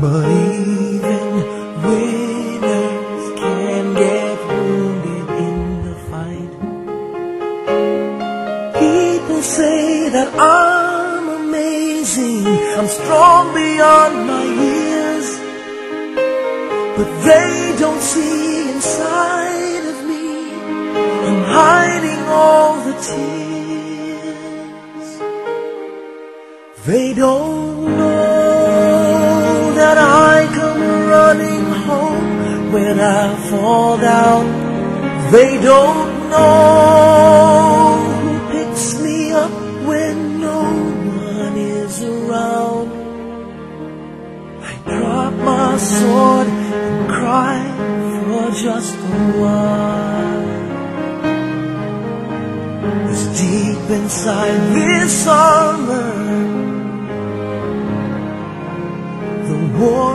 But even winners can get wounded in the fight. People say that I'm amazing, I'm strong beyond my years. But they don't see inside of me, I'm hiding all the tears. They don't They don't know who picks me up when no one is around. I drop my sword and cry for just a while. It's deep inside this armor, the warrior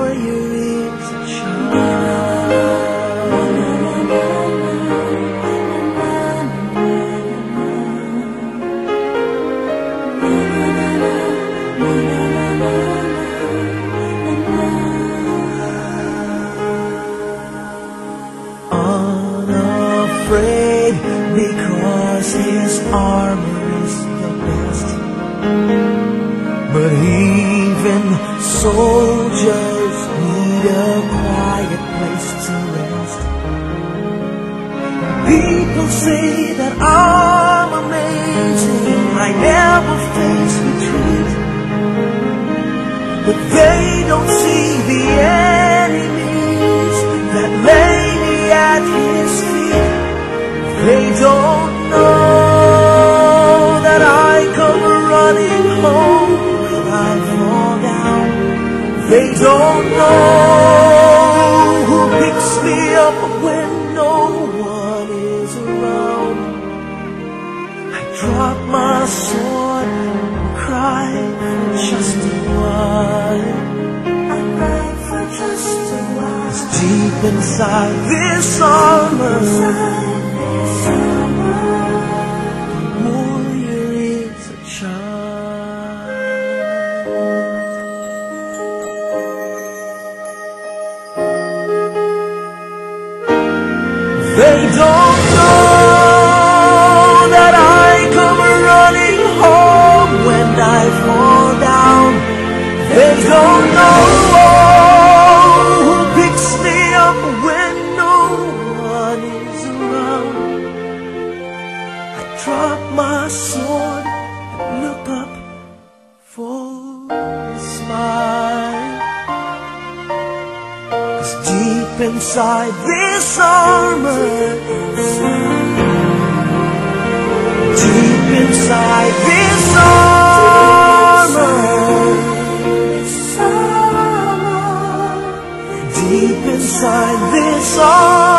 because his armor is the best. But even soldiers need a quiet place to rest. People say that I'm amazing. I never face retreat. But they don't see the enemies that lay me at his feet. They don't don't know who picks me up when no one is around. I drop my sword and cry for just a while. I cry for just a while. 'Cause deep inside this armor, They don't know that I come running home when I fall down. They don't know who picks me up when no one is around. I drop my sword and look up deep inside this armor, deep inside this armor, deep inside this armor.